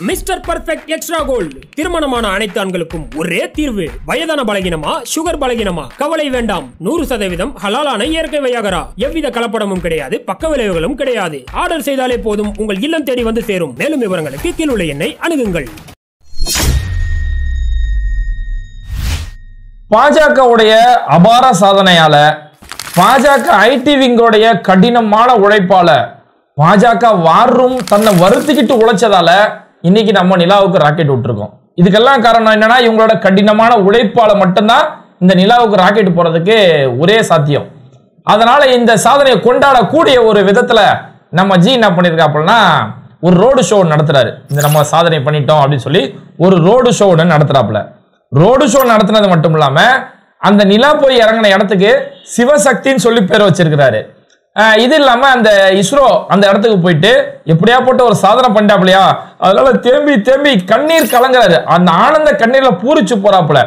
Mister perfect extra gold. திருமணமான அனைத்து ஆண்களுக்கும் ஒரே தீர்வு. வயதான பலகினமா சுகர் பலகினமா? கவலை வேண்டாம். நூறு சதவீதம் ஹலாலான இயற்கை வையாகரா. எவ்வித கலப்படமும் கிடையாது பக்க விளைவுகளும் கிடையாது. ஆர்டர் செய்தாலே போதும் உங்கள் இல்லம் தேடி வந்து சேரும். மேலும் விவரங்களுக்கு கீழுள்ள எண்ணை அணுகுங்கள். பாஜகவுடைய அபார சாதனையால பாஜக ஐடி விங்கோடைய கடினமான உழைப்பால பாஜக வாரும் தன்னை வருத்திக்கிட்டு உழைச்சதால இன்னைக்கு நம்ம நிலாவுக்கு ராக்கெட் விட்டுருக்கோம். இதுக்கெல்லாம் காரணம் என்னன்னா இவங்களோட கடினமான உழைப்பால மட்டும்தான் இந்த நிலாவுக்கு ராக்கெட் போறதுக்கு ஒரே சாத்தியம். அதனால இந்த சாதனையை கொண்டாடக்கூடிய ஒரு விதத்துல நம்ம ஜி என்ன பண்ணிருக்காப்புலன்னா ஒரு ரோடு ஷோ நடத்துறாரு. இந்த நம்ம சாதனை பண்ணிட்டோம் அப்படின்னு சொல்லி ஒரு ரோடு ஷோ ஒன்று நடத்துறாப்புல. ரோடு ஷோ நடத்துனது மட்டும் இல்லாம அந்த நிலா போய் இறங்கின இடத்துக்கு சிவசக்தின்னு சொல்லி பேர் வச்சிருக்கிறாரு. இது இல்லாம அந்த இஸ்ரோ அந்த இடத்துக்கு போயிட்டு எப்படியா போட்டு ஒரு சாதனை பண்ணிட்டாப்லையா அதனால தேம்பி தேம்பி கண்ணீர் கலங்குறாரு. அந்த ஆனந்த கண்ணீர்ல பூரிச்சு போறாப்புல.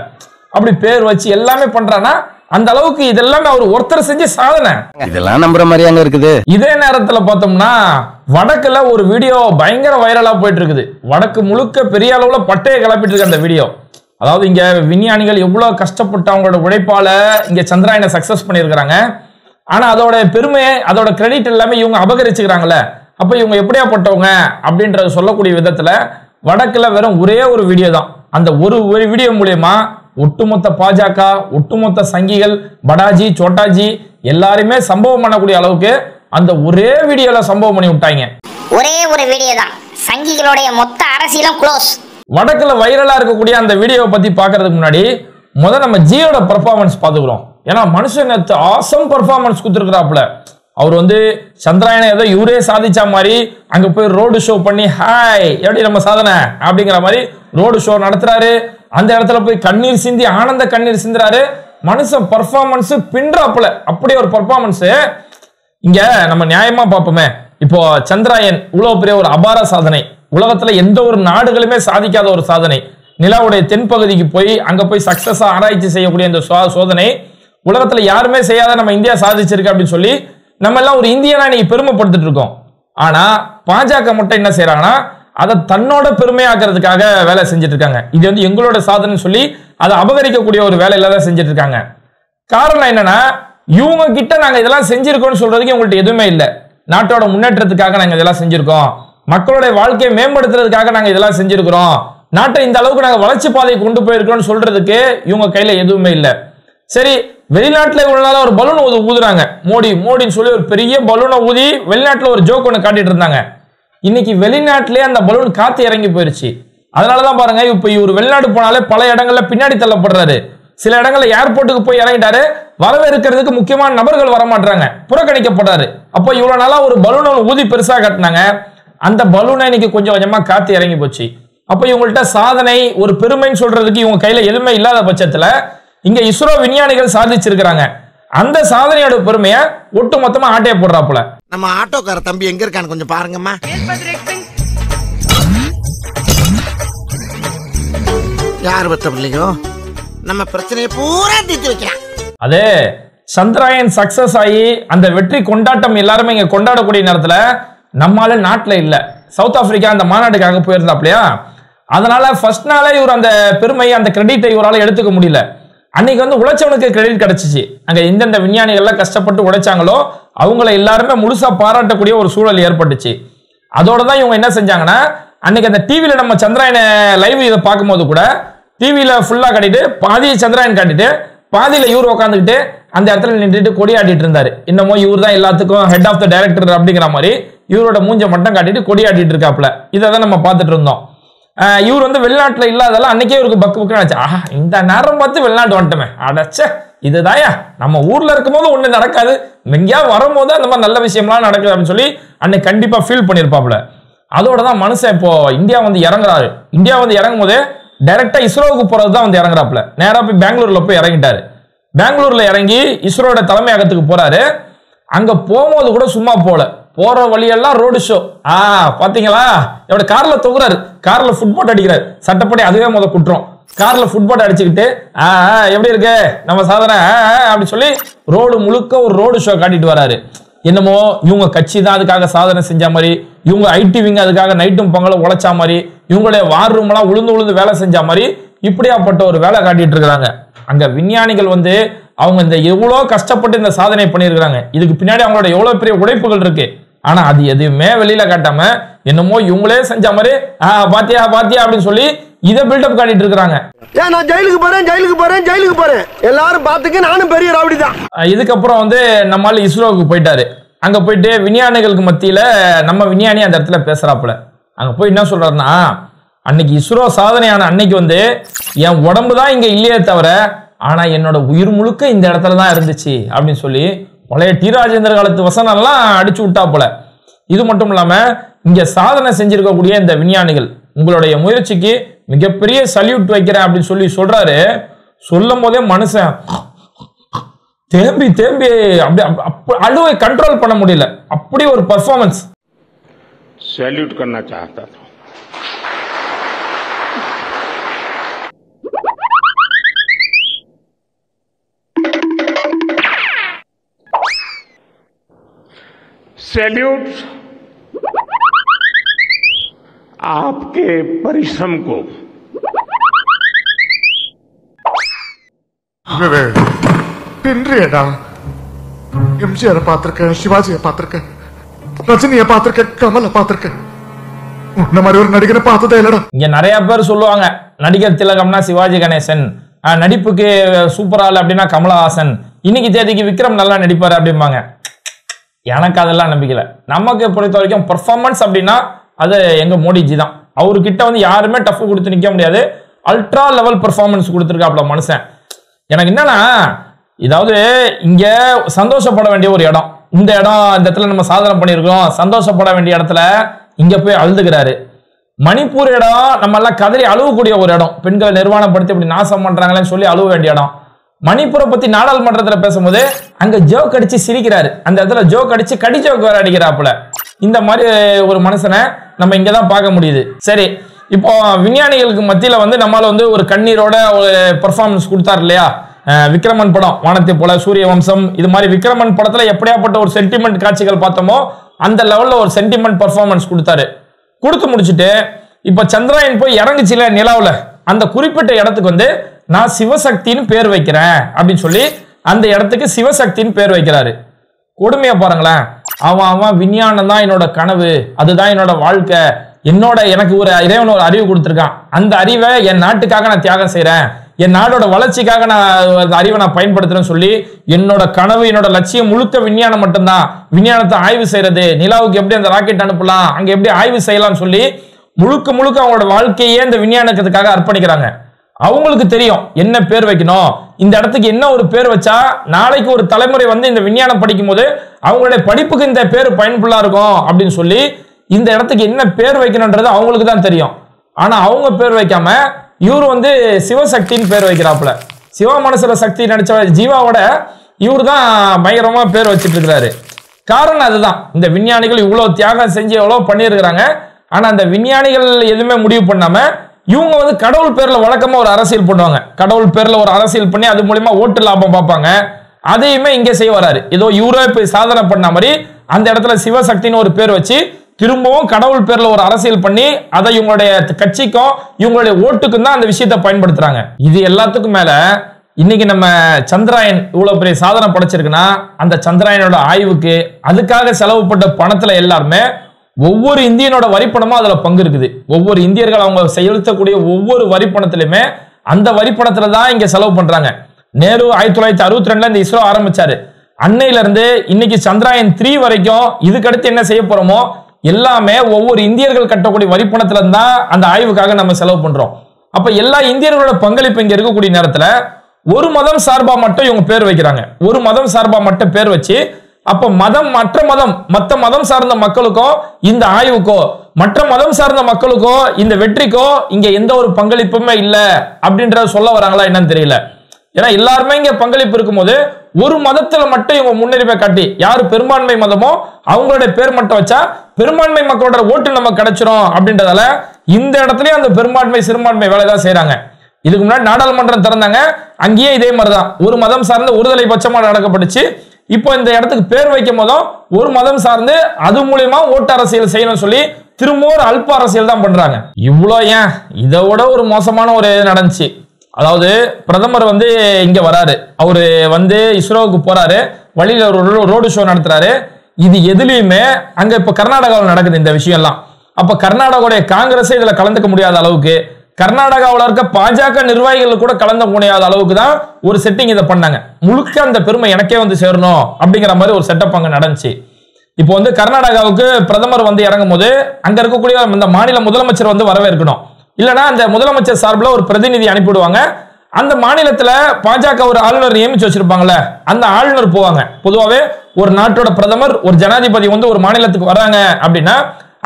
அப்படி பேர் வச்சு எல்லாமே பண்றானா அந்த அளவுக்கு இதெல்லாமே அவர் ஒருத்தர் செஞ்ச சாதனை. இதெல்லாம் நம்புற மாதிரியாங்க இருக்குது. இதே நேரத்துல பார்த்தோம்னா வடக்குல ஒரு வீடியோ பயங்கர வைரலா போயிட்டு இருக்குது வடக்கு முழுக்க பெரிய அளவுல பட்டையை கிளப்பிட்டு இருக்கு அந்த வீடியோ. அதாவது இங்க விஞ்ஞானிகள் எவ்வளவு கஷ்டப்பட்டு அவங்களோட உழைப்பால இங்க சந்திராயனை சக்சஸ் பண்ணியிருக்கிறாங்க. ஆனா அதோட பெருமை அதோட கிரெடிட் எல்லாமே இவங்க அபகரிச்சுக்கிறாங்கல்ல. அப்ப இவங்க எப்படியாப்பட்டவங்க அப்படின்றத சொல்லக்கூடிய விதத்துல வடக்குல வெறும் ஒரே ஒரு வீடியோ தான். அந்த ஒரு ஒரு வீடியோ மூலியமா ஒட்டுமொத்த பாஜக ஒட்டுமொத்த சங்கிகள் படாஜி சோட்டாஜி எல்லாருமே சம்பவம் பண்ணக்கூடிய அளவுக்கு அந்த ஒரே வீடியோல சம்பவம் பண்ணி விட்டாங்க. ஒரே ஒரு வீடியோ தான். சங்கிகளுடைய மொத்த அரசியலும் க்ளோஸ் வடக்குல வைரலா இருக்கக்கூடிய அந்த வீடியோவை பத்தி பார்க்கறதுக்கு முன்னாடி முத நம்ம ஜியோட பெர்ஃபார்மன்ஸ் பார்த்துக்கிறோம். ஏன்னா மனுஷன் ஆசம் பர்ஃபார்மன்ஸ் கொடுத்துருக்குறாப்புல. அவர் வந்து சந்திராயனை ஏதோ இவரே சாதிச்சா மாதிரி அங்க போய் ரோடு ஷோ பண்ணி ஹாய் எப்படி நம்ம சாதனை? அப்படிங்கிற மாதிரி ரோடு ஷோ நடத்துறாரு. அந்த இடத்துல போய் கண்ணீர் சிந்தி ஆனந்த கண்ணீர் சிந்துறாரு. மனுஷன் பர்ஃபார்மன்ஸ் பின்றாப்புல அப்படி ஒரு பர்ஃபார்மன்ஸ் இங்க நம்ம நியாயமா பார்ப்போமே. இப்போ சந்திராயன் இவ்வளவு பெரிய ஒரு அபார சாதனை. உலகத்துல எந்த ஒரு நாடுகளுமே சாதிக்காத ஒரு சாதனை. நிலாவுடைய தென்பகுதிக்கு போய் அங்க போய் சக்சஸா ஆராய்ச்சி செய்யக்கூடிய இந்த சோ- சோதனை உலகத்துல யாருமே செய்யாத நம்ம இந்தியா சாதிச்சிருக்கு அப்படின்னு சொல்லி நம்ம எல்லாம் ஒரு இந்தியனா இன்னைக்கு பெருமைப்படுத்திட்டு இருக்கோம். ஆனா பாஜக மட்டும் என்ன செய்யறாங்கன்னா அதை தன்னோட பெருமையாக்குறதுக்காக வேலை செஞ்சுட்டு இருக்காங்க. இது வந்து எங்களோட சாதனைன்னு சொல்லி அதை அபகரிக்கக்கூடிய ஒரு வேலையில தான் செஞ்சுட்டு இருக்காங்க. காரணம் என்னன்னா இவங்க கிட்ட நாங்க இதெல்லாம் செஞ்சிருக்கோம்னு சொல்றதுக்கு உங்கள்ட்ட எதுவுமே இல்லை. நாட்டோட முன்னேற்றத்துக்காக நாங்க இதெல்லாம் செஞ்சிருக்கோம். மக்களுடைய வாழ்க்கையை மேம்படுத்துறதுக்காக நாங்க இதெல்லாம் செஞ்சிருக்கிறோம். நாட்டை இந்த அளவுக்கு நாங்க வளர்ச்சி பாதையை கொண்டு போயிருக்கோம்னு சொல்றதுக்கு இவங்க கையில எதுவுமே இல்லை. சரி வெளிநாட்டில் இவ்வளவு ஒரு பலூன் ஊது ஊதுறாங்க. மோடி மோடின்னு சொல்லி ஒரு பெரிய பலூனை ஊதி வெளிநாட்டில் ஒரு ஜோக் ஒன்று காட்டிட்டு இருந்தாங்க. இன்னைக்கு வெளிநாட்டிலே அந்த பலூன் காத்து இறங்கி போயிருச்சு. அதனாலதான் பாருங்க இப்போ இவர் வெளிநாடு போனாலே பல இடங்கள்ல பின்னாடி தள்ளப்படுறாரு. சில இடங்கள்ல ஏர்போர்ட்டுக்கு போய் இறங்கிட்டாரு. வரவேற்கிறதுக்கு முக்கியமான நபர்கள் வரமாட்டாங்க புறக்கணிக்கப்படுறாரு. அப்போ இவ்வளோ நாளாக ஒரு பலூனை ஊதி பெருசாக கட்டினாங்க. அந்த பலூனை இன்னைக்கு கொஞ்சம் கொஞ்சமாக காத்து இறங்கி போச்சு. அப்போ இவங்கள்ட்ட சாதனை ஒரு பெருமைன்னு சொல்றதுக்கு இவங்க கையில் எதுவுமே இல்லாத பட்சத்தில் இங்க இஸ்ரோ விஞ்ஞானிகள் சாதிச்சிருக்கிறாங்க. அந்த சாதனையோட பெருமையை ஒட்டு மொத்தமா ஆட்டைய போடுறாப்புல. நம்ம ஆட்டோக்கார தம்பி எங்க இருக்கான்னு கொஞ்சம் பாருங்கம்மா. யார் பத்த நம்ம பிரச்சனையை பூரா தீர்த்து வைக்கிறான். அதே சந்திராயன் சக்சஸ் ஆகி அந்த வெற்றி கொண்டாட்டம் எல்லாருமே இங்க கொண்டாடக்கூடிய நேரத்துல நம்மால நாட்டுல இல்ல. சவுத் ஆப்பிரிக்கா அந்த மாநாட்டுக்காக போயிருந்தாப்லையா அதனால ஃபர்ஸ்ட் நாளே இவர் அந்த பெருமை அந்த கிரெடிட்டை இவரால எடுத்துக்க முடியல. அன்னைக்கு வந்து உழைச்சவனுக்கு கிரெடிட் கிடைச்சிச்சு. அங்க எந்தெந்த விஞ்ஞானிகள்லாம் கஷ்டப்பட்டு உழைச்சாங்களோ அவங்கள எல்லாருமே முழுசா பாராட்டக்கூடிய ஒரு சூழல் ஏற்பட்டுச்சு. அதோட தான் இவங்க என்ன செஞ்சாங்கன்னா அன்னைக்கு அந்த டிவியில நம்ம சந்திராயன லைவ் இதை பார்க்கும்போது கூட டிவியில ஃபுல்லா காட்டிட்டு பாதியை சந்திராயன் காட்டிட்டு பாதியில இவர் உட்காந்துக்கிட்டு அந்த இடத்துல நின்றுட்டு கொடியாட்டிட்டு இருந்தாரு. இன்னமும் இவர் தான் எல்லாத்துக்கும் ஹெட் ஆஃப் த டைரக்டர் அப்படிங்கிற மாதிரி இவரோட மூஞ்ச மட்டும் காட்டிட்டு கொடியாட்டிட்டு இருக்காப்ல இதை தான் நம்ம பார்த்துட்டு இருந்தோம். இவர் வந்து வெளிநாட்டில் இல்லாதெல்லாம் அன்னைக்கே இவருக்கு பக்கு பக்கு ஆச்சு ஆஹா இந்த நேரம் பார்த்து வெளிநாட்டு வந்துட்டோமே அடச்சே இதுதாயா? நம்ம ஊர்ல இருக்கும்போது ஒன்றும் நடக்காது. எங்கேயா வரும்போது அந்த மாதிரி நல்ல விஷயம்லாம் நடக்குது அப்படின்னு சொல்லி அன்னைக்கு கண்டிப்பாக ஃபீல் பண்ணியிருப்பாப்ல அதோட தான் மனுஷன் இப்போ இந்தியா வந்து இறங்குறாரு. இந்தியா வந்து இறங்கும் போதே டைரக்டா இஸ்ரோவுக்கு போகிறது தான் வந்து இறங்குறாப்புல. நேராக போய் பெங்களூரில் போய் இறங்கிட்டாரு. பெங்களூரில் இறங்கி இஸ்ரோட தலைமையகத்துக்கு போகிறாரு அங்கே போகும்போது கூட சும்மா போகல போற வழியெல்லாம் ரோடு ஷோ ஆ பாத்தீங்களா? இவட கார்ல தொங்குறாரு. கார்ல ஃபுட்பாட் அடிக்கிறாரு. சட்டப்படி அதுவே முத குற்றம். கார்ல ஃபுட்பாட் அடிச்சுக்கிட்டு ஆ எப்படி இருக்கு? நம்ம சாதனை அப்படின்னு சொல்லி ரோடு முழுக்க ஒரு ரோடு ஷோ காட்டிட்டு வராரு. என்னமோ இவங்க கட்சி தான் அதுக்காக சாதனை செஞ்ச மாதிரி இவங்க ஐடி விங்க அதுக்காக நைட்டும் பொங்கலும் உழைச்சா மாதிரி இவங்களுடைய வார் ரூம்லாம் உளுந்து உளுந்து வேலை செஞ்ச மாதிரி இப்படியாப்பட்ட ஒரு வேலை காட்டிட்டு இருக்கிறாங்க. அங்க விஞ்ஞானிகள் வந்து அவங்க இந்த எவ்வளோ கஷ்டப்பட்டு இந்த சாதனை பண்ணியிருக்கிறாங்க. இதுக்கு பின்னாடி அவங்களோட எவ்வளோ பெரிய உழைப்புகள் இருக்குது ஆனா அது எதுவுமே வெளியில காட்டாம என்னமோ இவங்களே செஞ்ச மாதிரி பாத்தியா பாத்தியா அப்படின்னு சொல்லி இதை பில்டப் காட்டிட்டு இருக்கிறாங்க. ஏன் நான் ஜெயிலுக்கு போறேன் ஜெயிலுக்கு போறேன் ஜெயிலுக்கு போறேன். எல்லாரும் பாத்துக்க நானும் பெரிய ரவுடி தான் இதுக்கப்புறம் வந்து நம்மால் இஸ்ரோவுக்கு போயிட்டாரு. அங்க போயிட்டு விஞ்ஞானிகளுக்கு மத்தியில நம்ம விஞ்ஞானி அந்த இடத்துல பேசுறாப்புல. அங்க போய் என்ன சொல்றாருன்னா அன்னைக்கு இஸ்ரோ சாதனையான அன்னைக்கு வந்து என் உடம்பு தான் இங்க இல்லையே தவிர ஆனா என்னோட உயிர் முழுக்க இந்த இடத்துல தான் இருந்துச்சு அப்படின்னு சொல்லி பழைய டி ராஜேந்தர் காலத்து வசனம்லாம் அடிச்சு விட்டா போல. இது மட்டும் இல்லாம இங்க சாதனை செஞ்சிருக்கக்கூடிய இந்த விஞ்ஞானிகள் உங்களுடைய முயற்சிக்கு மிகப்பெரிய சல்யூட் வைக்கிறேன் அப்படின்னு சொல்லி சொல்றாரு. சொல்லும் போதே மனுஷன் தேம்பி தேம்பி அப்படி அழுவை கண்ட்ரோல் பண்ண முடியல. அப்படி ஒரு பர்ஃபார்மன்ஸ் சல்யூட் கண்ணா सैल्यूट आपके परिश्रम को பின்றியடா எம்ஜிஆரை பார்த்திருக்கேன் சிவாஜியை பார்த்திருக்கேன் ரஜினியை பார்த்திருக்கேன் கமலை பார்த்திருக்கேன் உன்ன மாதிரி ஒரு நடிகரை பார்த்ததே இல்லடா இங்க நிறைய பேர் சொல்லுவாங்க நடிகர் திலகம்னா சிவாஜி கணேசன் அஹ், நடிப்புக்கு சூப்பர் ஆள் அப்படின்னா கமலஹாசன் இன்னைக்கு தேதிக்கு விக்ரம் நல்லா நடிப்பாரு அப்படிம்பாங்க எனக்கு அதெல்லாம் நம்பிக்கல நமக்கு பொறுத்த வரைக்கும் பர்ஃபார்மன்ஸ் அப்படின்னா அது எங்க மோடிஜி தான். அவர்கிட்ட வந்து யாருமே டஃப் கொடுத்து நிற்க முடியாது. அல்ட்ரா லெவல் பெர்ஃபார்மன்ஸ் கொடுத்துருக்காப்ல மனுஷன். எனக்கு என்னன்னா இதாவது இங்க சந்தோஷப்பட வேண்டிய ஒரு இடம். இந்த இடம் இந்த இடத்துல நம்ம சாதனை பண்ணியிருக்கோம். சந்தோஷப்பட வேண்டிய இடத்துல இங்க போய் அழுதுகிறாரு. மணிப்பூர் இடம் நம்ம எல்லாம் கதறி அழுவக்கூடிய ஒரு இடம். பெண்களை நிர்வாணப்படுத்தி இப்படி நாசம் பண்றாங்களேன்னு சொல்லி அழுவ வேண்டிய இடம். மணிப்பூரை பத்தி நாடாளுமன்றத்துல பேசும்போது அங்க ஜோக் அடிச்சு சிரிக்கிறாரு. அந்த இடத்துல ஜோக் அடிச்சு கடி ஜோக் வேற அடிக்கிறாப்புல இந்த மாதிரி ஒரு மனுஷனை நம்ம இங்க தான் பார்க்க முடியுது. சரி இப்போ விஞ்ஞானிகளுக்கு மத்தியில வந்து நம்மால வந்து ஒரு கண்ணீரோட ஒரு பெர்ஃபார்மன்ஸ் கொடுத்தாரு இல்லையா? விக்ரமன் படம் வானத்தை போல சூரிய வம்சம் இது மாதிரி விக்ரமன் படத்துல எப்படியாப்பட்ட ஒரு சென்டிமெண்ட் காட்சிகள் பார்த்தோமோ அந்த லெவல்ல ஒரு சென்டிமெண்ட் பர்ஃபார்மன்ஸ் கொடுத்தாரு. கொடுத்து முடிச்சுட்டு இப்ப சந்திராயன் போய் இறங்குச்சுல நிலாவில்? அந்த குறிப்பிட்ட இடத்துக்கு வந்து நான் சிவசக்தின்னு பேர் வைக்கிறேன் அப்படின்னு சொல்லி அந்த இடத்துக்கு சிவசக்தின்னு பேர் வைக்கிறாரு. கொடுமையா பாருங்களேன். அவன் அவன் விஞ்ஞானம் தான் என்னோட கனவு. அதுதான் என்னோட வாழ்க்கை. என்னோட எனக்கு ஒரு இறைவன் ஒரு அறிவு கொடுத்துருக்கான். அந்த அறிவை என் நாட்டுக்காக நான் தியாகம் செய்கிறேன் என் நாடோட வளர்ச்சிக்காக நான் அந்த அறிவை நான் பயன்படுத்துறேன்னு சொல்லி என்னோட கனவு என்னோட லட்சியம் முழுக்க விஞ்ஞானம் மட்டும்தான். விஞ்ஞானத்தை ஆய்வு செய்யறது நிலாவுக்கு எப்படி அந்த ராக்கெட் அனுப்பலாம் அங்கே எப்படி ஆய்வு செய்யலாம்னு சொல்லி முழுக்க முழுக்க அவங்களோட வாழ்க்கையே இந்த விஞ்ஞானத்துக்காக அர்ப்பணிக்கிறாங்க. அவங்களுக்கு தெரியும் என்ன பேர் வைக்கணும். இந்த இடத்துக்கு என்ன ஒரு பேர் வச்சா நாளைக்கு ஒரு தலைமுறை வந்து இந்த விஞ்ஞானம் படிக்கும்போது அவங்களுடைய படிப்புக்கு இந்த பேர் பயன்புள்ளா இருக்கும் அப்படின்னு சொல்லி இந்த இடத்துக்கு என்ன பேர் வைக்கணும்ன்றது அவங்களுக்கு தான் தெரியும். ஆனா அவங்க பேர் வைக்காம இவர் வந்து சிவசக்தின்னு பேர் வைக்கிறாப்புல. சிவா மனசுல சக்தி நினைச்ச ஜீவாவோட இவர் தான் பயங்கரமா பேர் வச்சுட்டு இருக்கிறாரு. காரணம் அதுதான். இந்த விஞ்ஞானிகள் இவ்வளவு தியாகம் செஞ்சு எவ்வளவு பண்ணியிருக்கிறாங்க. ஆனா அந்த விஞ்ஞானிகள் எதுவுமே முடிவு பண்ணாம இவங்க வந்து கடவுள் பேர்ல வழக்கமா ஒரு அரசியல் பண்ணுவாங்க. கடவுள் பேர்ல ஒரு அரசியல் பண்ணி அது மூலியமா ஓட்டு லாபம் பார்ப்பாங்க. அதையுமே இங்கே செய்ய வராரு ஏதோ யூரோப் போய் சாதனை பண்ண மாதிரி அந்த இடத்துல சிவசக்தின்னு ஒரு பேர் வச்சு திரும்பவும் கடவுள் பேர்ல ஒரு அரசியல் பண்ணி அதை இவங்களுடைய கட்சிக்கும் இவங்களுடைய ஓட்டுக்கும் தான் அந்த விஷயத்தை பயன்படுத்துறாங்க. இது எல்லாத்துக்கும் மேல இன்னைக்கு நம்ம சந்திராயன் இவ்வளவு பெரிய சாதனை படைச்சிருக்குன்னா அந்த சந்திராயனோட ஆய்வுக்கு அதுக்காக செலவுப்பட்ட பணத்துல எல்லாருமே ஒவ்வொரு இந்தியனோட வரிப்பணமும் அதுல பங்கு இருக்குது. ஒவ்வொரு இந்தியர்கள் அவங்க செலுத்தக்கூடிய ஒவ்வொரு வரிப்பணத்திலுமே அந்த வரிப்பணத்துல தான் இங்க செலவு பண்றாங்க. நேரு ஆயிரத்தி தொள்ளாயிரத்தி அறுபத்தி ரெண்டுல இந்த இஸ்ரோ ஆரம்பிச்சாரு. அன்னையில இருந்து இன்னைக்கு சந்திராயன் த்ரீ வரைக்கும் இதுக்கடுத்து என்ன செய்ய போறோமோ எல்லாமே ஒவ்வொரு இந்தியர்கள் கட்டக்கூடிய வரிப்பணத்துல தான் அந்த ஆய்வுக்காக நம்ம செலவு பண்றோம். அப்ப எல்லா இந்தியர்களோட பங்களிப்பு இங்க இருக்கக்கூடிய நேரத்துல ஒரு மதம் சார்பா மட்டும் இவங்க பேர் வைக்கிறாங்க. ஒரு மதம் சார்பா மட்டும் பேர் வச்சு அப்ப மதம் மற்ற மதம் மற்ற மதம் சார்ந்த மக்களுக்கோ இந்த ஆய்வுக்கோ மற்ற மதம் சார்ந்த மக்களுக்கோ இந்த வெற்றிக்கோ இங்க எந்த ஒரு பங்களிப்புமே இல்லை அப்படின்றத சொல்ல வராங்களா என்னன்னு தெரியல. ஏன்னா எல்லாருமே இங்க பங்களிப்பு இருக்கும்போது ஒரு மதத்துல மட்டும் இவங்க முன்னுரிமை காட்டி யாரு பெரும்பான்மை மதமோ அவங்களுடைய பேர் மட்டும் வச்சா பெரும்பான்மை மக்களோட ஓட்டு நம்ம கிடைச்சிரும் அப்படின்றதால இந்த இடத்துலயும் அந்த பெரும்பான்மை சிறுபான்மை வேலை தான் செய்றாங்க. இதுக்கு முன்னாடி நாடாளுமன்றம் திறந்தாங்க அங்கேயே இதே மாதிரிதான். ஒரு மதம் சார்ந்த ஒருதலை பட்சமா நடக்கப்பட்டுச்சு. இப்போ இந்த இடத்துக்கு பேர் வைக்கும் போதும் ஒரு மதம் சார்ந்து அது மூலியமா ஓட்டு அரசியல் செய்யணும்னு சொல்லி திரும்ப ஒரு அல்ப அரசியல் தான் பண்றாங்க. இவ்வளோ ஏன்? இதை விட ஒரு மோசமான ஒரு இது நடந்துச்சு. அதாவது பிரதமர் வந்து இங்க வராரு. அவரு வந்து இஸ்ரோவுக்கு போறாரு. வழியில ஒரு ரோடு ஷோ நடத்துறாரு. இது எதுலையுமே அங்க இப்ப கர்நாடகாவில் நடக்குது இந்த விஷயம் எல்லாம் அப்ப கர்நாடகாவுடைய காங்கிரஸே இதுல கலந்துக்க முடியாத அளவுக்கு கர்நாடகாவில் இருக்க பாஜக நிர்வாகிகள் கூட கலந்த முடியாத அளவுக்கு தான் ஒரு செட்டிங் இதை பண்ணாங்க. முழுக்க அந்த பெருமை எனக்கே வந்து சேரணும் அப்படிங்கிற மாதிரி ஒரு செட்டப் அங்கே நடந்துச்சு. இப்போ வந்து கர்நாடகாவுக்கு பிரதமர் வந்து இறங்கும் போது அங்கே இருக்கக்கூடிய இந்த மாநில முதலமைச்சர் வந்து வரவேற்கணும். இல்லைன்னா அந்த முதலமைச்சர் சார்பில் ஒரு பிரதிநிதி அனுப்பிவிடுவாங்க. அந்த மாநிலத்தில் பாஜக ஒரு ஆளுநர் நியமிச்சு வச்சிருப்பாங்கல்ல அந்த ஆளுநர் போவாங்க. பொதுவாகவே ஒரு நாட்டோட பிரதமர் ஒரு ஜனாதிபதி வந்து ஒரு மாநிலத்துக்கு வராங்க அப்படின்னா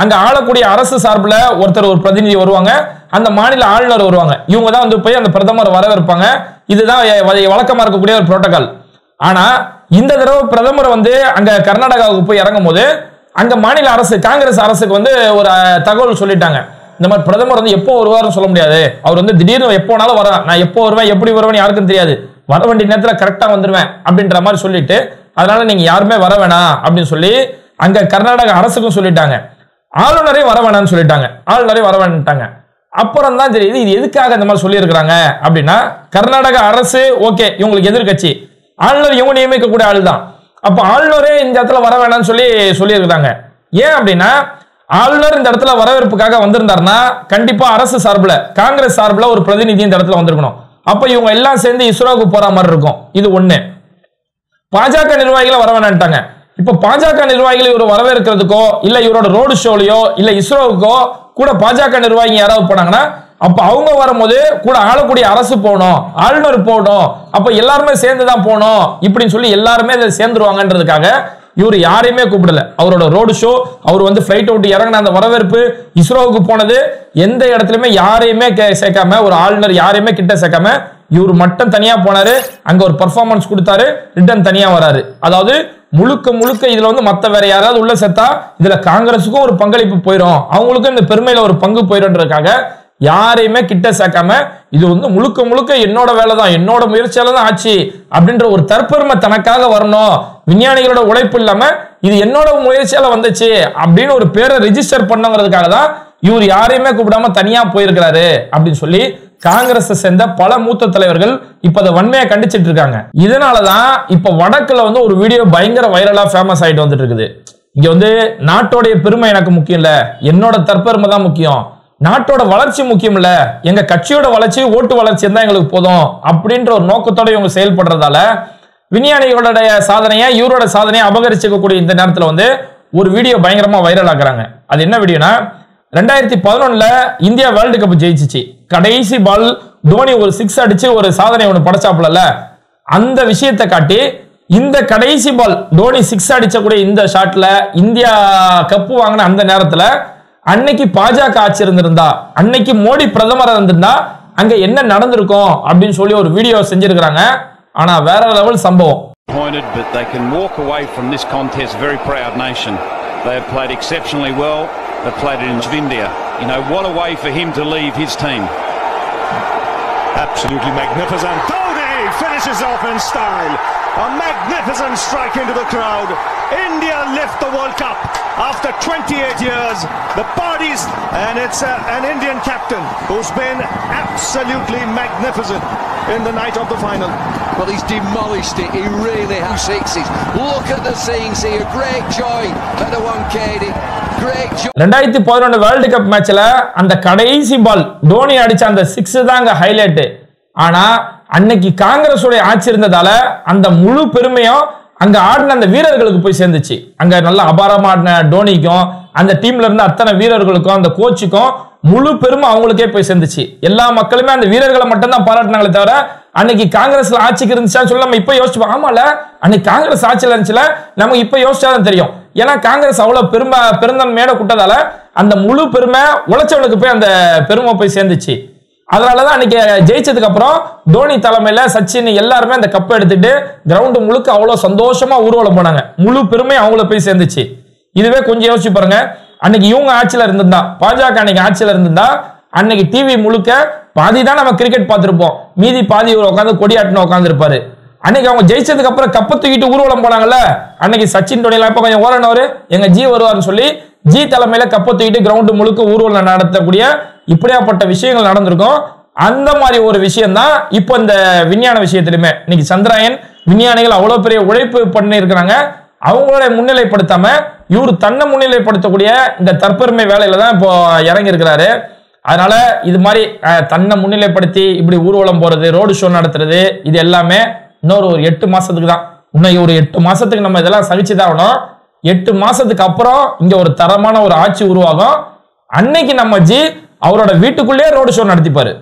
அங்கே ஆளக்கூடிய அரசு சார்பில் ஒருத்தர் ஒரு பிரதிநிதி வருவாங்க. அந்த மாநில ஆளுநர் வருவாங்க. இவங்க தான் வந்து போய் அந்த பிரதமர் வரவேற்பாங்க. இதுதான் வழக்கமாக இருக்கக்கூடிய ஒரு புரோட்டோகால் ஆனா இந்த தடவை பிரதமர் வந்து அங்க கர்நாடகாவுக்கு போய் இறங்கும் போது அங்க மாநில அரசு காங்கிரஸ் அரசுக்கு வந்து ஒரு தகவல் சொல்லிட்டாங்க. இந்த மாதிரி பிரதமர் வந்து எப்போ வருவாருன்னு சொல்ல முடியாது. அவர் வந்து திடீர்னு எப்போனாலும் வரா வரேன் நான் எப்போ வருவேன் எப்படி வருவேன் யாருக்கும் தெரியாது. வர வேண்டிய நேரத்தில் கரெக்டா வந்துருவேன் அப்படின்ற மாதிரி சொல்லிட்டு அதனால நீங்க யாருமே வர வேணாம் அப்படின்னு சொல்லி அங்க கர்நாடக அரசுக்கும் சொல்லிட்டாங்க. ஆளுநரையும் வர வேணாம்னு சொல்லிட்டாங்க. ஆளுநரையும் வர வேண்டாங்க அப்புறம் தான் தெரியுது இது எதுக்காக இந்த மாதிரி சொல்லியிருக்கிறாங்க அப்படின்னா கர்நாடக அரசு ஓகே இவங்களுக்கு எதிர்க்கட்சி. ஆளுநர் இவங்க நியமிக்கக்கூடிய ஆள் தான் அப்போ ஆளுநரே இந்த இடத்துல வர வேணாம்னு சொல்லி சொல்லியிருக்கிறாங்க. ஏன் அப்படின்னா ஆளுநர் இந்த இடத்துல வரவேற்புக்காக வந்திருந்தாருன்னா கண்டிப்பா அரசு சார்பில் காங்கிரஸ் சார்பில் ஒரு பிரதிநிதி இந்த இடத்துல வந்திருக்கணும். அப்போ இவங்க எல்லாம் சேர்ந்து இஸ்ரோவுக்கு போற மாதிரி இருக்கும். இது ஒன்று பாஜக நிர்வாகிகளை வர வேணான்ட்டாங்க இப்போ பாஜக நிர்வாகிகளை இவர் வரவேற்கிறதுக்கோ இல்லை இவரோட ரோடு ஷோலையோ இல்லை இஸ்ரோவுக்கோ கூட பாஜக நிர்வாகி யாராவது போனாங்கன்னா அப்ப அவங்க வரும்போது கூட ஆளக்கூடிய அரசு போகணும் ஆளுநர் போகணும் அப்ப எல்லாருமே சேர்ந்து தான் போகணும் இப்படின்னு சொல்லி எல்லாருமே இதில் சேர்ந்துருவாங்கன்றதுக்காக இவர் யாரையுமே கூப்பிடல. அவரோட ரோடு ஷோ அவர் வந்து ஃபிளைட் விட்டு இறங்கின அந்த வரவேற்பு இஸ்ரோவுக்கு போனது எந்த இடத்துலயுமே யாரையுமே கே- சேர்க்காம ஒரு ஆளுநர் யாரையுமே கிட்ட சேர்க்காம இவர் மட்டும் தனியா போனாரு அங்க ஒரு பெர்ஃபார்மன்ஸ் கொடுத்தாரு ரிட்டர்ன் தனியா வராரு. அதாவது முழுக்க முழுக்க இதுல வந்து மத்த வேற யாராவது உள்ள செத்தா இதுல காங்கிரஸுக்கும் ஒரு பங்களிப்பு போயிடும் அவங்களுக்கும் இந்த பெருமையில ஒரு பங்கு போயிடும்ன்றதுக்காக யாரையுமே கிட்ட சேர்க்காம இது வந்து முழுக்க முழுக்க என்னோட வேலை தான் என்னோட முயற்சியால தான் ஆச்சு அப்படின்ற ஒரு தற்பெருமை தனக்காக வரணும். விஞ்ஞானிகளோட உழைப்பு இல்லாம இது என்னோட முயற்சியால வந்துச்சு அப்படின்னு ஒரு பேரை ரிஜிஸ்டர் பண்ணுங்கிறதுக்காக தான் இவர் யாரையுமே கூப்பிடாம தனியா போயிருக்கிறாரு அப்படின்னு சொல்லி காங்கிரஸ் சேர்ந்த பல மூத்த தலைவர்கள் இப்ப அதை வன்மையா கண்டிச்சிட்டு இருக்காங்க. இதனாலதான் இப்ப வடக்குல வந்து ஒரு வீடியோ பயங்கர வைரலா ஃபேமஸ் ஆயிட்டு வந்துட்டு இருக்குது. இங்க வந்து நாட்டோடைய பெருமை எனக்கு முக்கியம் இல்ல. என்னோட தற்பெருமை தான் முக்கியம். நாட்டோட வளர்ச்சி முக்கியம் இல்ல. எங்க கட்சியோட வளர்ச்சி ஓட்டு வளர்ச்சி தான் எங்களுக்கு போதும் அப்படின்ற ஒரு நோக்கத்தோட இவங்க செயல்படுறதால விஞ்ஞானிகளுடைய சாதனையை இவரோட சாதனையை அபகரிச்சுக்கக்கூடிய இந்த நேரத்துல வந்து ஒரு வீடியோ பயங்கரமா வைரல் ஆக்குறாங்க. அது என்ன வீடியோனா ரெண்டாயிரத்தி பதினொன்னுல இந்தியா வேர்ல்டு கப் ஜெயிச்சிச்சு. கடைசி பால் தோனி ஒரு சிக்ஸ் அடிச்சு ஒரு சாதனை ஒன்று படைச்சாப்புல அந்த விஷயத்தை காட்டி இந்த கடைசி பால் தோனி சிக்ஸ் அடிச்சக்கூடிய இந்த ஷாட்ல இந்தியா கப்பு வாங்கின அந்த நேரத்துல அன்னைக்கு பாஜக ஆட்சி இருந்திருந்தா அன்னைக்கு மோடி பிரதமராக இருந்திருந்தா அங்க என்ன நடந்திருக்கும் அப்படின்னு சொல்லி ஒரு வீடியோ செஞ்சிருக்கிறாங்க ஆனா வேற லெவல் சம்பவம் Pointed, but they can walk away from this contest very proud nation. They have played exceptionally well. They played it in India. You know, what a way for him to leave his team. Absolutely magnificent. Dhoni finishes off in style. A magnificent strike into the crowd. India lift the World Cup after 28 years. The parties, and it's uh, an Indian captain who's been absolutely magnificent in the night of the final. Well, he's demolished it. He really has. Sixes. Look at the scenes here. Great joy at the 1KD. Great joy. ரெண்டாயிரத்தி பதினொன்று world cup மேட்ச்ல அந்த கடைசி பால் தோனி அடிச்ச அந்த six தான் அங்க highlight ஆனா அன்னைக்கு காங்கிரஸ் உடைய ஆட்சி இருந்ததால அந்த முழு பெருமையும் அங்க ஆடின அந்த வீரர்களுக்கு போய் சேர்ந்துச்சு. அங்க நல்ல அபாரமா ஆடின டோனிக்கும் அந்த டீம்ல இருந்த அத்தனை வீரர்களுக்கும் அந்த கோச்சுக்கும் முழு பெருமை அவங்களுக்கே போய் சேர்ந்துச்சு. எல்லா மக்களுமே அந்த வீரர்களை மட்டும் தான் பாராட்டினாங்களே தவிர அன்னைக்கு காங்கிரஸ்ல ஆட்சிக்கு இருந்துச்சா சொல்லி நம்ம இப்ப யோசிச்சுப்போம் ஆமால அன்னைக்கு காங்கிரஸ் ஆட்சியில் இருந்துச்சுல நம்ம இப்ப யோசிச்சாதான் தெரியும். ஏன்னா காங்கிரஸ் அவ்வளவு பெருமை பெருந்தன்மையோட கூட்டதால அந்த முழு பெருமை உழைச்சவனுக்கு போய் அந்த பெருமை போய் சேர்ந்துச்சு. அதனாலதான் அன்னைக்கு ஜெயிச்சதுக்கு அப்புறம் தோனி தலைமையில சச்சின் எல்லாருமே அந்த கப்பை எடுத்துட்டு கிரவுண்டு முழுக்க அவ்வளவு சந்தோஷமா ஊர்வலம் போனாங்க. முழு பெருமை அவங்கள போய் சேர்ந்துச்சு. இதுவே கொஞ்சம் யோசிச்சு பாருங்க. அன்னைக்கு இவங்க ஆட்சியில இருந்திருந்தா பாஜக அன்னைக்கு ஆட்சியில இருந்திருந்தா அன்னைக்கு டிவி முழுக்க பாதி தான் நம்ம கிரிக்கெட் பார்த்திருப்போம். மீதி பாதி உட்காந்து கொடியாட்டின உட்காந்துருப்பாரு அன்னைக்கு அவங்க ஜெயிச்சதுக்கு அப்புறம் கப்பை தூக்கிட்டு ஊர்வலம் போனாங்கல்ல அன்னைக்கு சச்சின் டோனிலாம் இப்ப கொஞ்சம் ஓரனவர் எங்க ஜி வருவார்னு சொல்லி ஜி தலைமையில கப்பை தூக்கிட்டு கிரவுண்டு முழுக்க ஊர்வலம் நடத்தக்கூடிய இப்படியாப்பட்ட விஷயங்கள் நடந்திருக்கும். அந்த மாதிரி ஒரு விஷயம் தான் இப்போ இந்த விஞ்ஞான விஷயத்திலுமே. இன்னைக்கு சந்திராயன் விஞ்ஞானிகள் அவ்வளவு பெரிய உழைப்பு பண்ணியிருக்கிறாங்க. அவங்களோட முன்னிலைப்படுத்தாம இவர் தன்னை முன்னிலைப்படுத்தக்கூடிய இந்த தற்பெருமை வேலையில தான் இப்போ இறங்கி இருக்கிறாரு அதனால இது மாதிரி தன்னை முன்னிலைப்படுத்தி இப்படி ஊர்வலம் போறது ரோடு ஷோ நடத்துறது இது எல்லாமே இன்னொரு ஒரு எட்டு மாசத்துக்கு தான். இன்னும் ஒரு எட்டு மாசத்துக்கு நம்ம இதெல்லாம் சகிச்சுதான் ஆகணும். எட்டு மாசத்துக்கு அப்புறம் இங்க ஒரு தரமான ஒரு ஆட்சி உருவாகும். அன்னைக்கு நம்ம ஜி அவரோட வீட்டுக்குள்ளேயே ரோடு ஷோ நடத்திப்பாரு.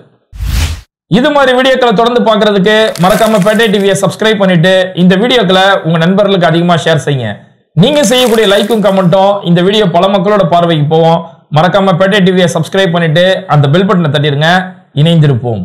இது மாதிரி வீடியோக்களை தொடர்ந்து பார்க்கிறதுக்கு மறக்காம பேட்டை டிவியை சப்ஸ்கிரைப் பண்ணிட்டு இந்த வீடியோக்களை உங்க நண்பர்களுக்கு அதிகமா ஷேர் செய்யுங்க. நீங்க செய்யக்கூடிய லைக்கும் கமெண்ட்டும் இந்த வீடியோ பல மக்களோட பார்வைக்கு போவோம் மறக்காம பேட்டை டிவியை சப்ஸ்கிரைப் பண்ணிட்டு அந்த பெல் பட்டனை தட்டிடுங்க. இணைந்திருப்போம்.